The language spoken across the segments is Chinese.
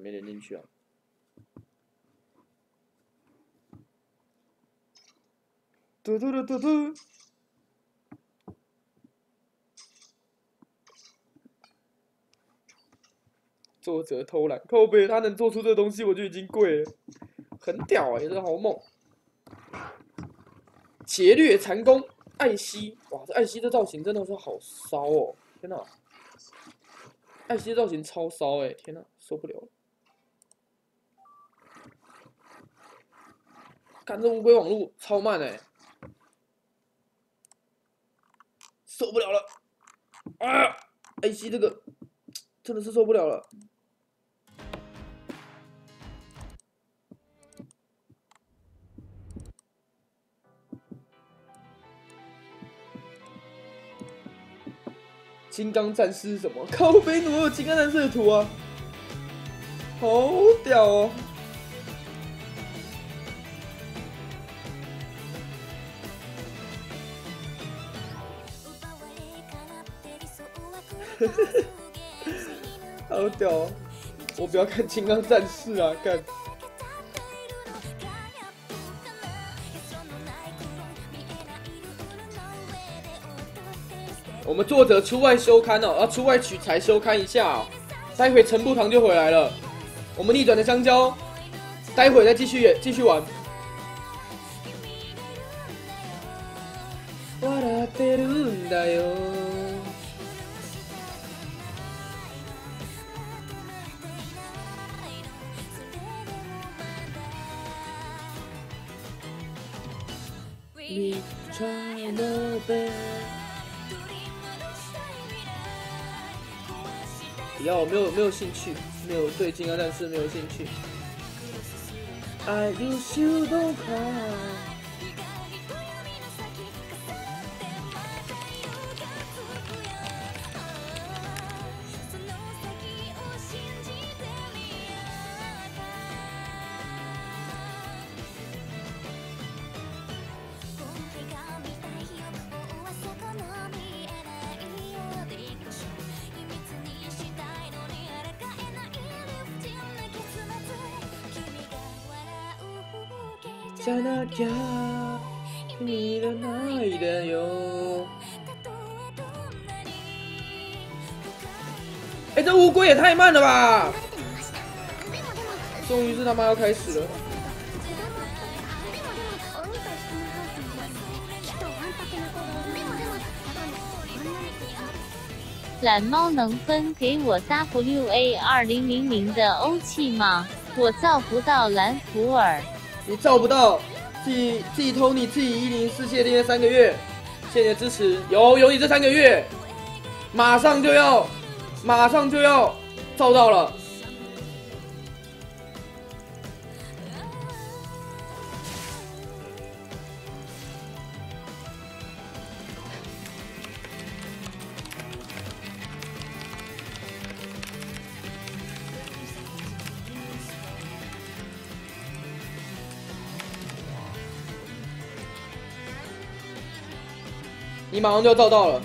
没连进去啊。嘟嘟嘟嘟嘟。作者偷懒，靠背，他能做出这东西，我就已经跪了，很屌哎、欸，这好猛。劫掠残弓，艾希，哇，这艾希这造型真的是好骚哦！天哪，艾希造型超骚哎、天哪，受不了了。看这乌龟网路超慢哎、受不了了！啊，，AC 这个真的是受不了了。金刚战士是什么？靠背怎么有金刚战士的图啊？好屌哦！好屌、哦！我不要看金刚战士啊，看。我们作者出外休刊哦，要出外取材休刊一下哦。待会陈步堂就回来了，我们逆转的香蕉，待会再继续继续玩。兴趣，没有对金刚战士没有兴趣。I wish you don't cry。じゃなきゃ君いらないだよ。哎、这乌龟也太慢了吧！终于是他妈要开始了。懒猫能分给我 WA 二零零零的欧气吗？我造不到蓝普洱。 你照不到，自己自己偷你自己一零四谢订阅三个月，谢谢支持，有有你这三个月，马上就要，马上就要照到了。马上就要照到了。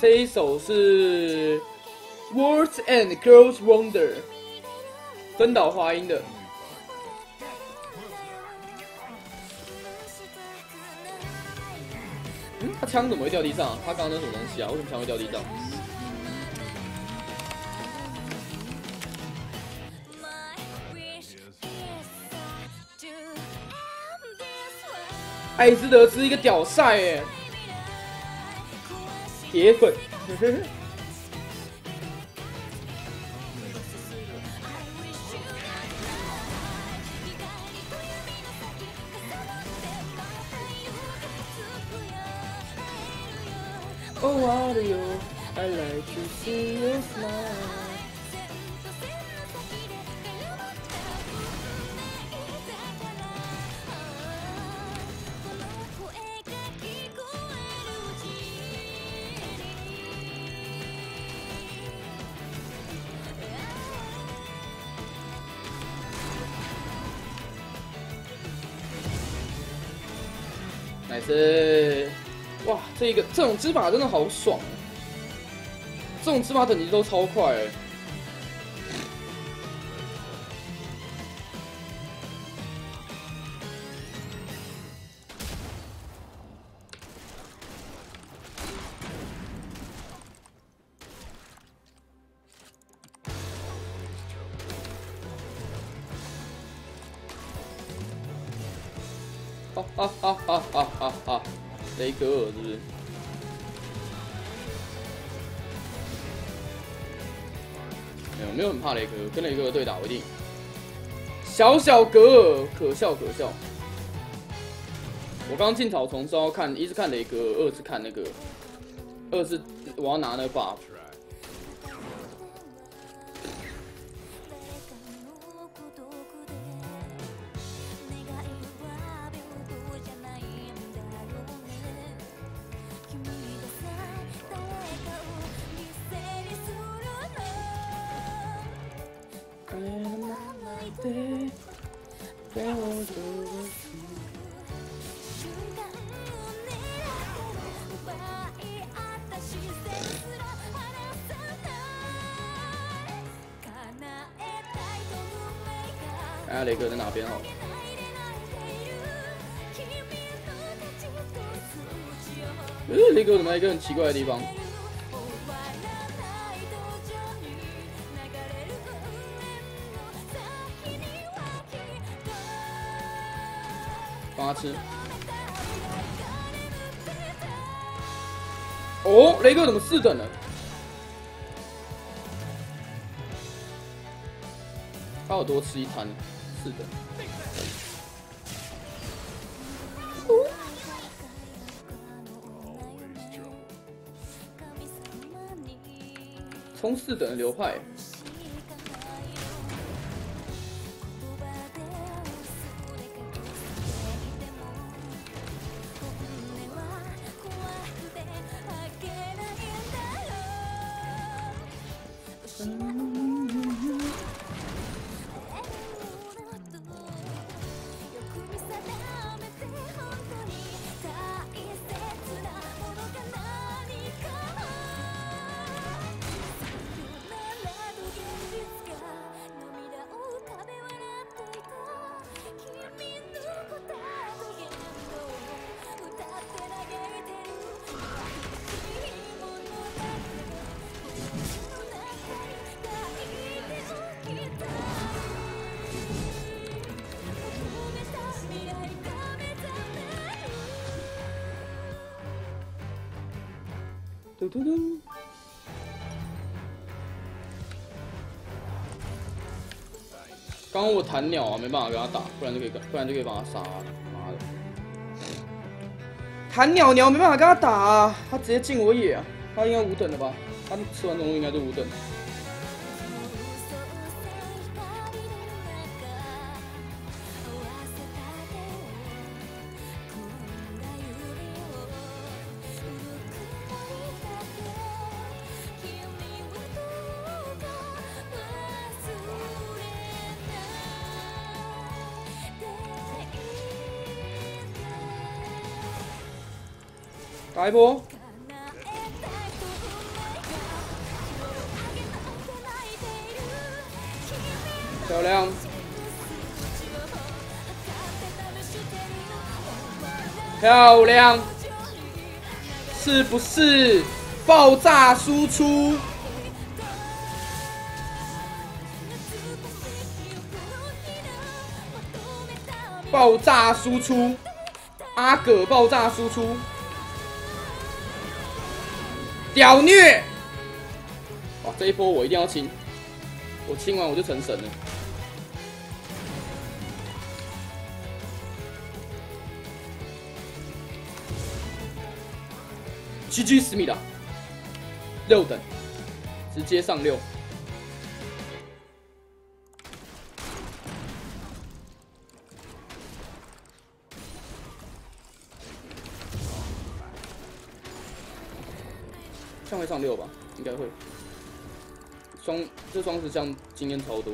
这一首是《Words and Girls Wonder》，分岛花音的。嗯，他枪怎么会掉地上、他刚刚那什么东西啊？为什么枪会掉地上？艾斯德是一个屌赛耶，铁粉。Oh, what are you? I like to see you smile. 这个这种织法真的好爽、这种织法等级都超快哎。哈哈哈哈哈哈哈！雷格尔是不是？没有很怕雷哥，跟雷哥对打我一定。小小格，可笑可笑。我刚进草丛是要看，一是看雷哥，二是看那个，二是我要拿那个 buff。看下雷哥在哪边哦。呃，雷哥怎么一个很奇怪的地方？帮他吃。哦，雷哥怎么四等了？他有多吃一餐，是的。冲四等的流派。嘟嘟嘟！刚刚我弹鸟啊，没办法跟他打，不然就可以，不然就可以把他杀了。妈的！弹鸟鸟没办法跟他打啊，他直接进我野啊，他应该五等的吧？他吃完东西应该就五等。来一波，漂亮，漂亮，是不是爆炸输出？爆炸输出，阿葛爆炸输出。屌虐！哇，这一波我一定要清，我清完我就成神了。GG 思密达，六等，直接上六。有吧，应该会。双这双十像经验超多。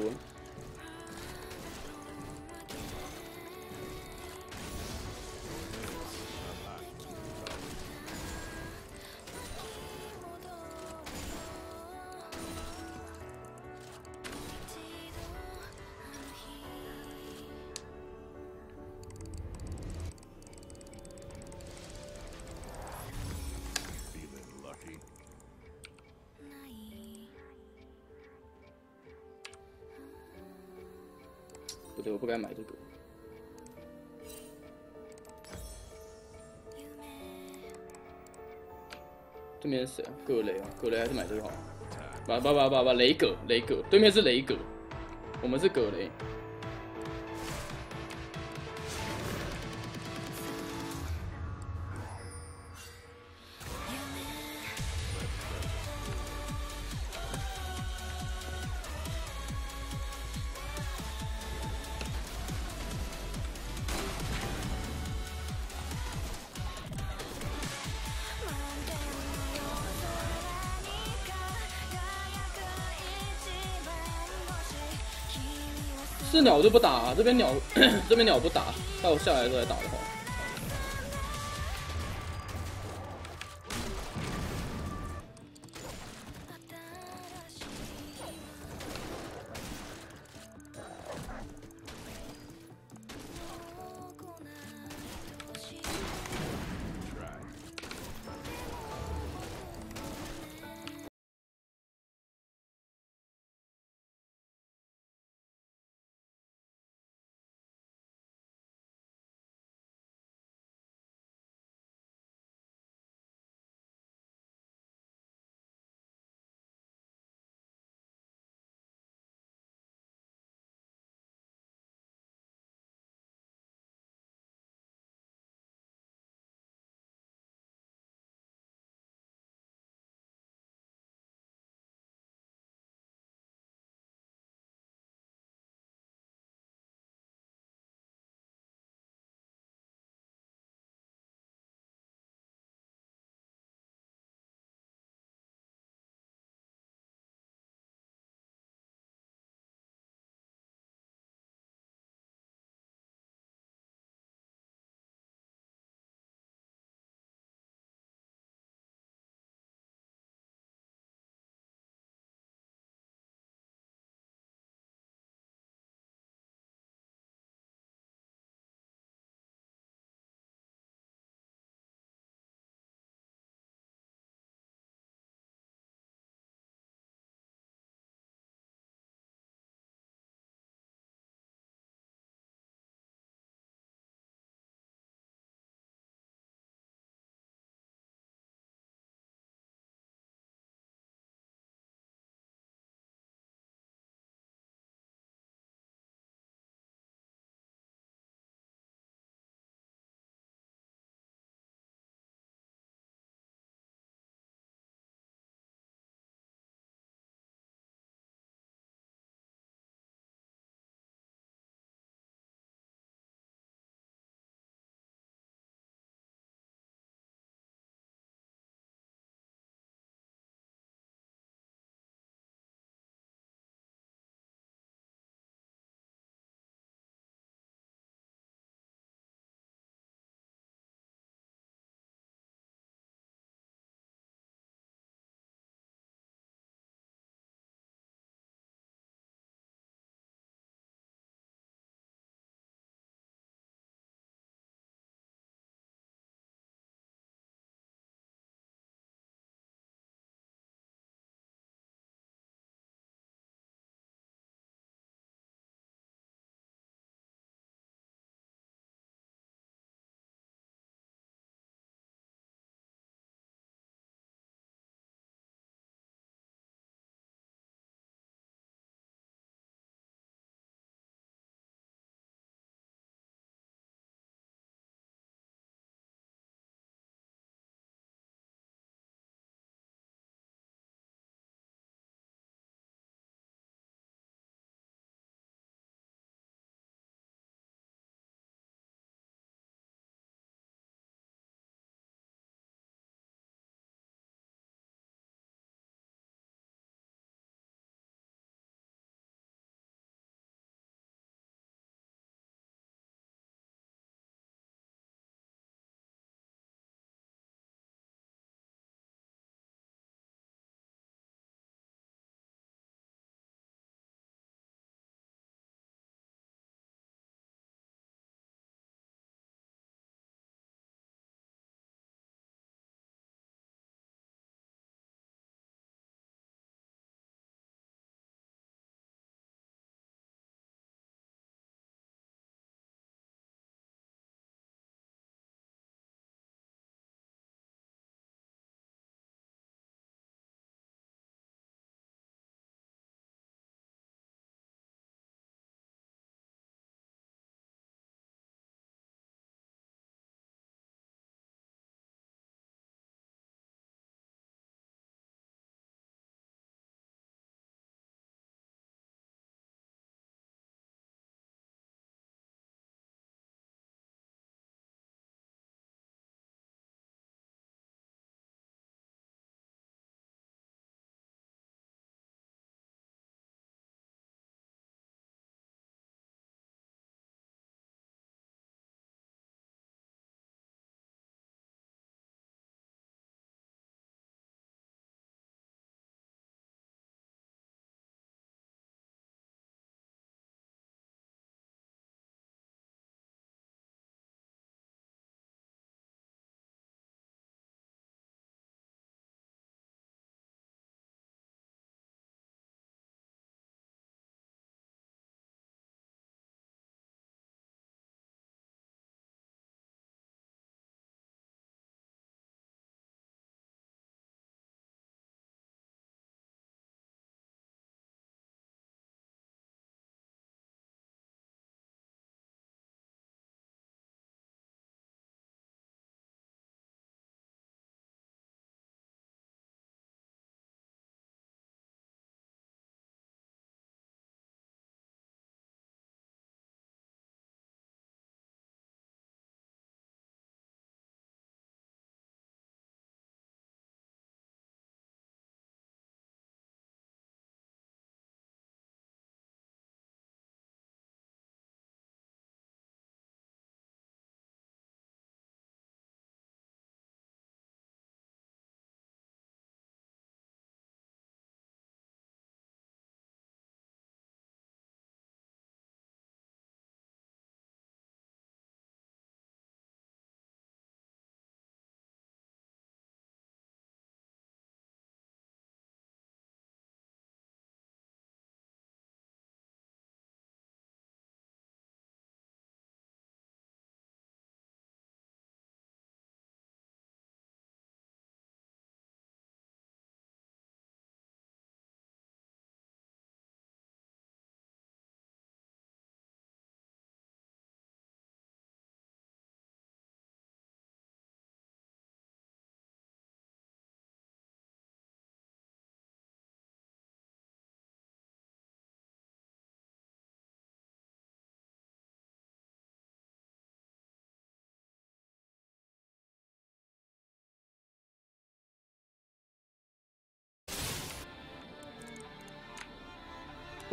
对面是谁啊？葛雷啊，葛雷还是买这个好？把把把把把雷葛雷葛，对面是雷葛，我们是葛雷。鸟就不打，这边鸟 这边鸟不打，待我下来的时候再打吧。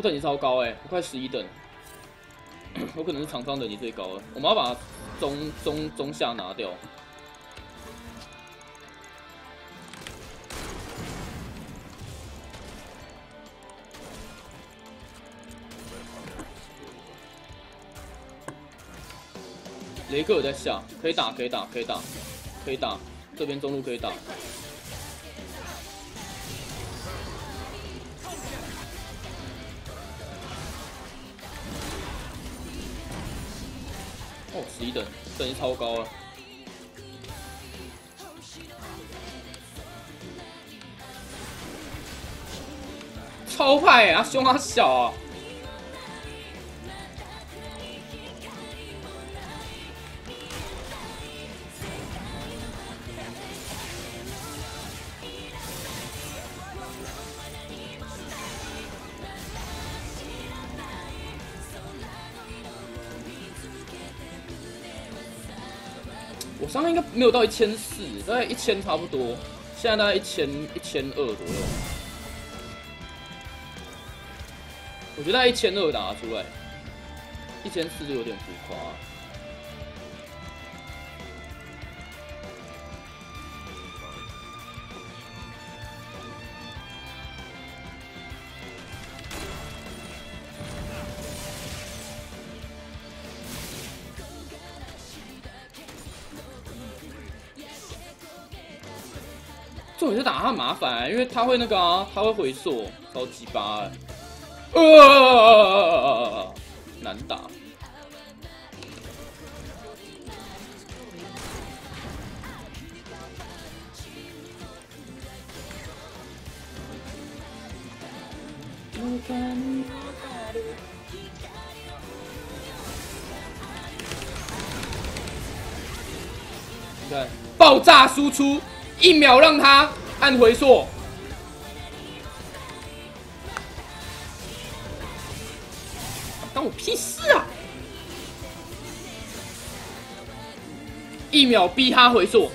等级超高哎，快十一等，我可能是场上等级最高了。我们要把中中中下拿掉。雷克在下，可以打，可以打，可以打，可以打。这边中路可以打。十一等，等级超高了。超派啊，凶啊小啊！应该没有到一千四，大概一千差不多，现在大概一千一千二左右。我觉得一千二打出来，一千四就有点浮夸。重点是打他很麻烦，因为他会那个啊，他会回缩，超级巴，呃，难打。对，爆炸输出。一秒让他按回溯，当我屁事啊！一秒逼他回溯。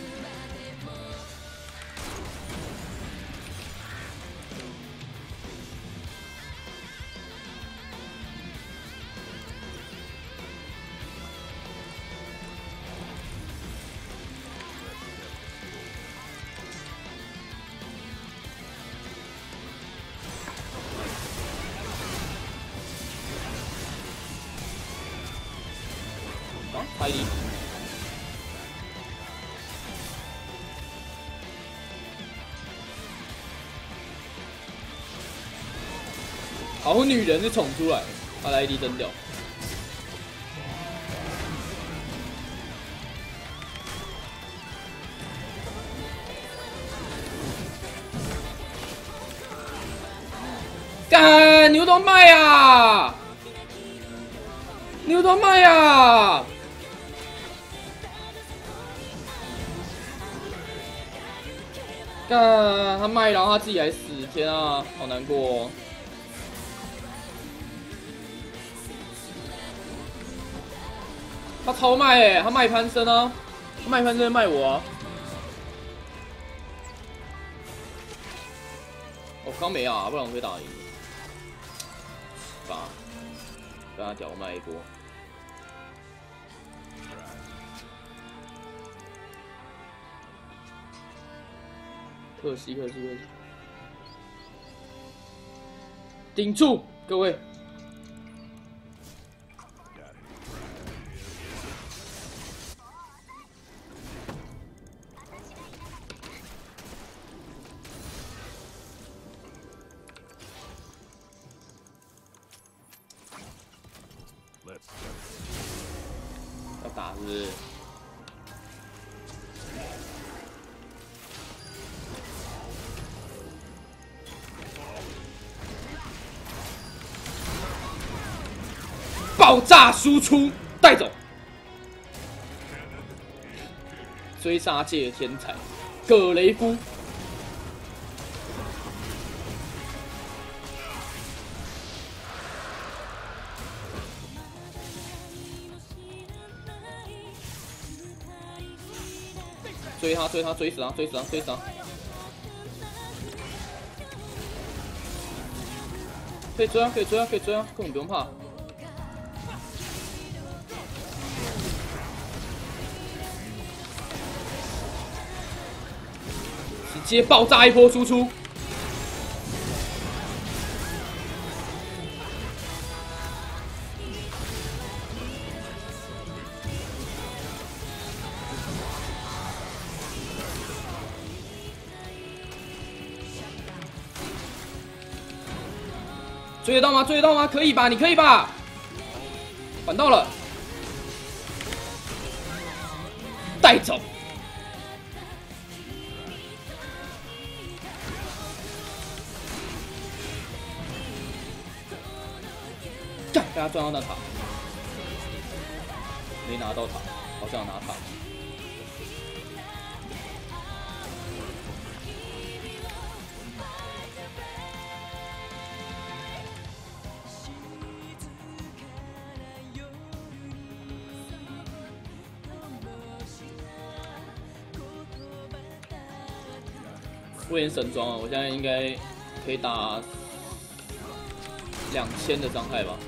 好女人就宠出来，把来 ID 扔掉。干牛头麦呀！牛头麦呀！干他卖，然后他自己还死，天啊，好难过。他超卖哎，他卖潘森啊，卖潘森卖我啊。我刚没啊，不然我可以打赢。吧，跟他屌卖一波。可惜，可惜，可惜！顶住，各位！爆炸输出带走，追杀界天才葛雷夫，追他追他追死他追死他追死他！可以追啊，可以追啊，可以追啊，根本不用怕。接爆炸一波输出。追得到吗？追得到吗？可以吧？你可以吧？反到了，带走。被他撞到那塔，没拿到塔，好像拿塔。威严神装啊，我现在应该可以打两千的伤害吧。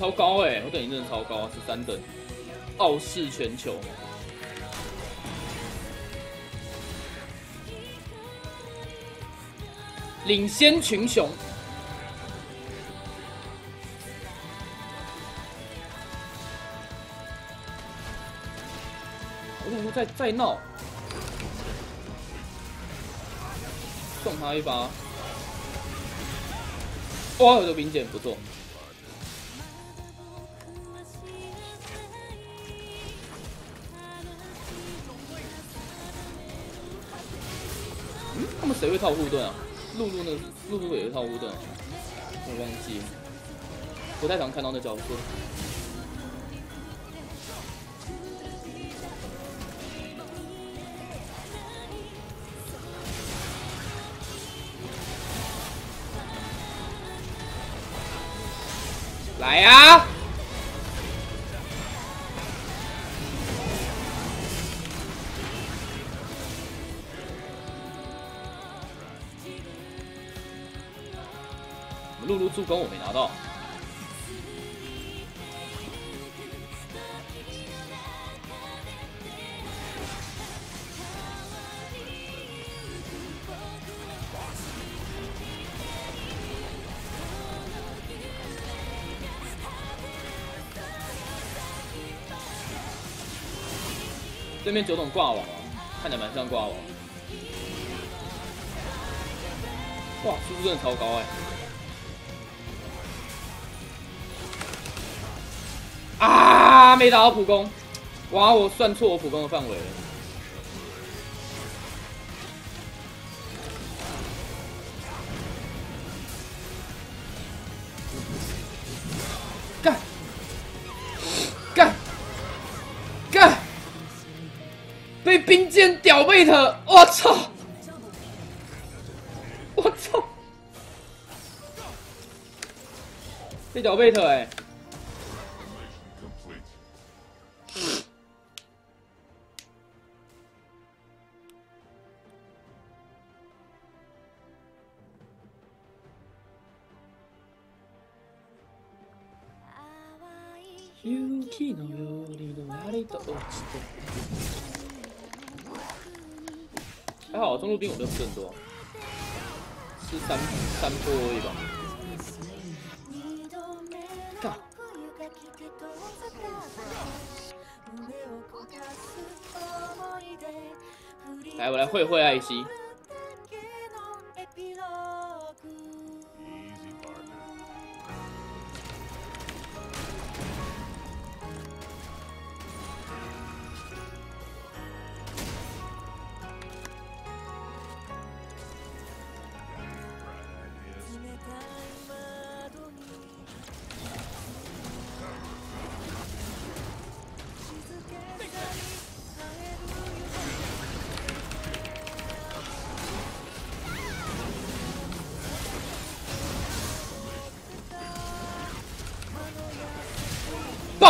超高哎、我等级真的超高，十三等。傲视全球。领先群雄，我怎么在在闹？送他一把！哇，有个兵剑不错。谁会套护盾啊？露露那露露也会套护盾、我忘记，不太常看到那角色。来呀、露露助攻我没拿到。对面九种挂网啊，看起来蛮像挂网。哇，输出真的超高哎、他！没打到普攻，哇！我算错我普攻的范围了。干！干！干！被冰剑屌贝特！我操！我操！被屌贝特哎、还好中路兵我都不是很多，吃三三波而已吧。干！来，我来会会艾希。「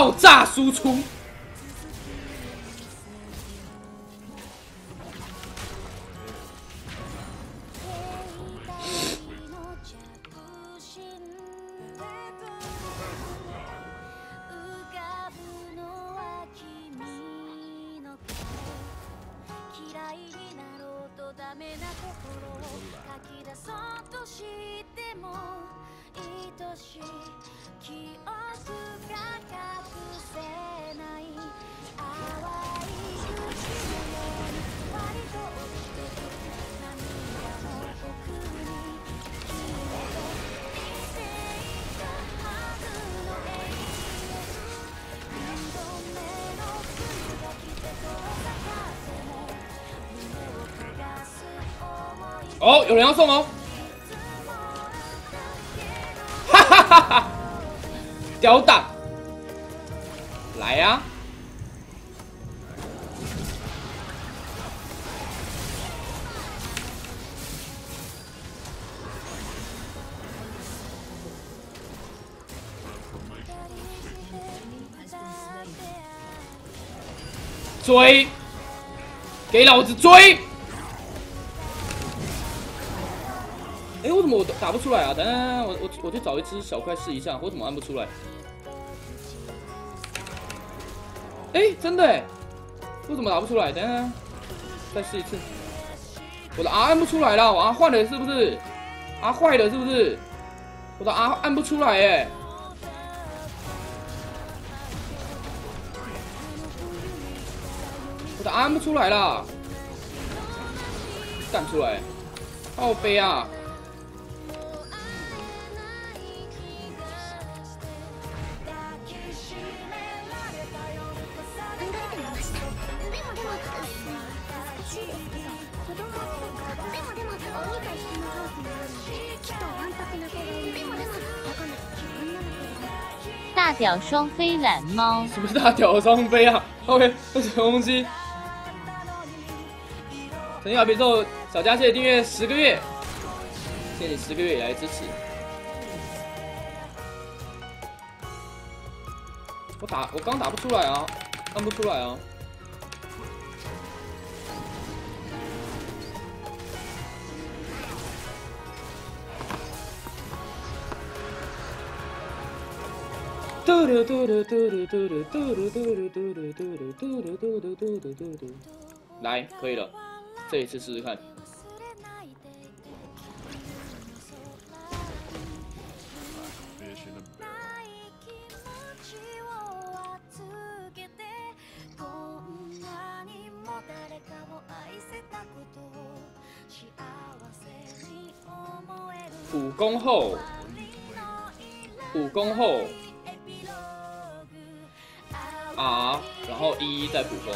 爆炸输出。哦，有人要送哦！哈哈哈哈！屌打，来呀！追，给老子追！打不出来啊？等等，我我我去找一只小块试一下，我怎么按不出来？哎，真的哎，为什么打不出来？等等，再试一次。我的 R 按不出来了，我 R 坏了是不是？R 坏了是不是？我的 R 按不出来哎。我的 R 按不出来了，干出来，好悲啊！屌双飞懒猫？什么大屌双飞啊？OK，这什么东西？陈小别受小佳谢订阅十个月，谢谢你十个月以来支持。我打我刚打不出来啊，按不出来啊。来，可以了，这一次试试看。武功后，武功后。啊，然后一一再补风。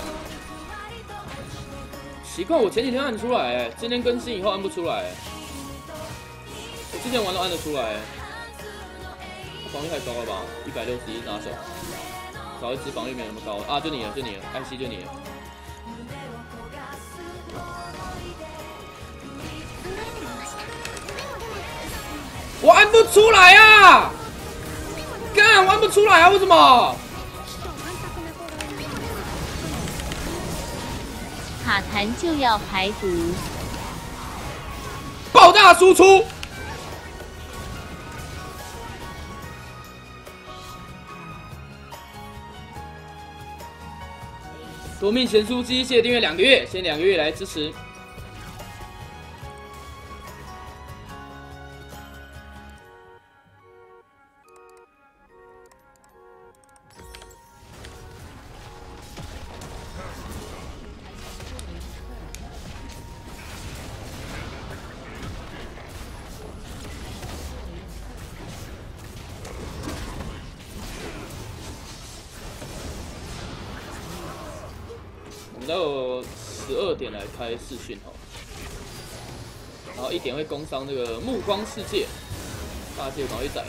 奇怪，我前几天按出来，今天更新以后按不出来。我之前玩都按得出来。防御太高了吧？一百六十一拿手，找一只防御没那么高啊！就你了，就你了，艾希就你了。我按不出来啊！干，按不出来啊？为什么？卡痰就要排毒，爆炸输出，夺命贤书机谢订阅两个月，先两个月来支持。视讯哈，然后一点会攻伤这个暮光世界，大家记得赶快载。